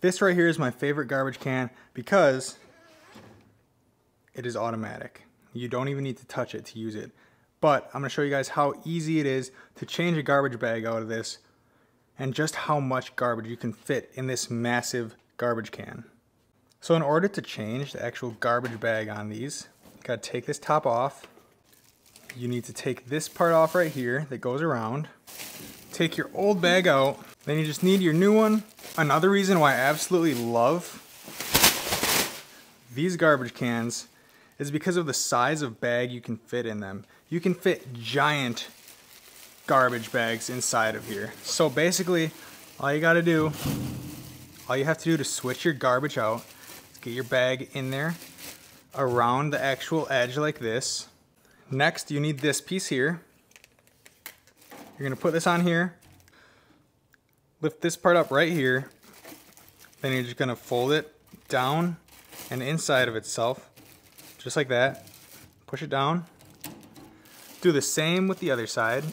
This right here is my favorite garbage can because it is automatic. You don't even need to touch it to use it. But I'm gonna show you guys how easy it is to change a garbage bag out of this and just how much garbage you can fit in this massive garbage can. So in order to change the actual garbage bag on these, you gotta take this top off. You need to take this part off right here that goes around. Take your old bag out. Then you just need your new one. Another reason why I absolutely love these garbage cans is because of the size of bag you can fit in them. You can fit giant garbage bags inside of here. So basically, all you gotta do, all you have to do to switch your garbage out is get your bag in there around the actual edge like this. Next, you need this piece here. You're gonna put this on here, lift this part up right here, then you're just gonna fold it down and inside of itself just like that. Push it down. Do the same with the other side.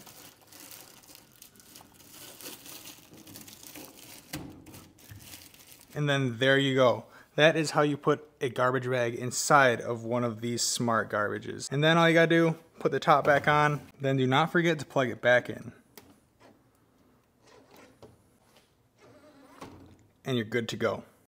And then there you go. That is how you put a garbage bag inside of one of these smart garbages. And then all you gotta do, put the top back on, then do not forget to plug it back in. And you're good to go.